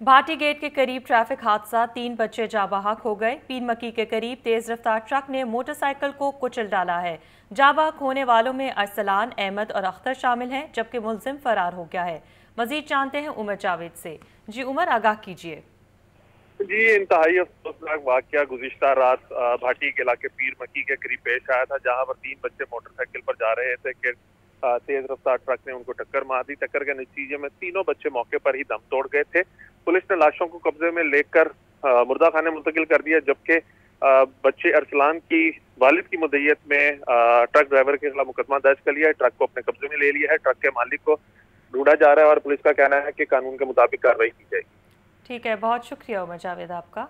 Bhati gate के करीब traffic हादसा, तीन बच्चे जाबाहक हो गए। पीन मक्की के करीब तेज रफ्तार ट्रक ने मोटरसाइकिल को कुचल डाला है। जाबाहक होने वालों में अरसलान, अहमद और अख्तर शामिल हैं, जबकि मुलजिम फरार हो गया है। मजीद जानते हैं उमर जावेद से। जी उमर, आगाह कीजिए। जी, इंतहाई अफसोसनाक वाक्य गुजशत रात भाटी के इलाके पीर मक्की के करीब पेश आया था, जहाँ पर तीन बच्चे मोटरसाइकिल पर जा रहे थे। कि तेज रफ्तार ट्रक ने उनको टक्कर मार दी। टक्कर के नतीजे में तीनों बच्चे मौके पर ही दम तोड़ गए थे। पुलिस ने लाशों को कब्जे में लेकर मुर्दा खाने मुंतकिल कर दिया, जबकि बच्चे अरसलान की वालिद की मुदैयत में ट्रक ड्राइवर के खिलाफ मुकदमा दर्ज कर लिया है। ट्रक को अपने कब्जे में ले लिया है। ट्रक के मालिक को ढूंढा जा रहा है और पुलिस का कहना है कि कानून के मुताबिक कार्रवाई की जाएगी। ठीक है, बहुत शुक्रिया उमर जावेद आपका।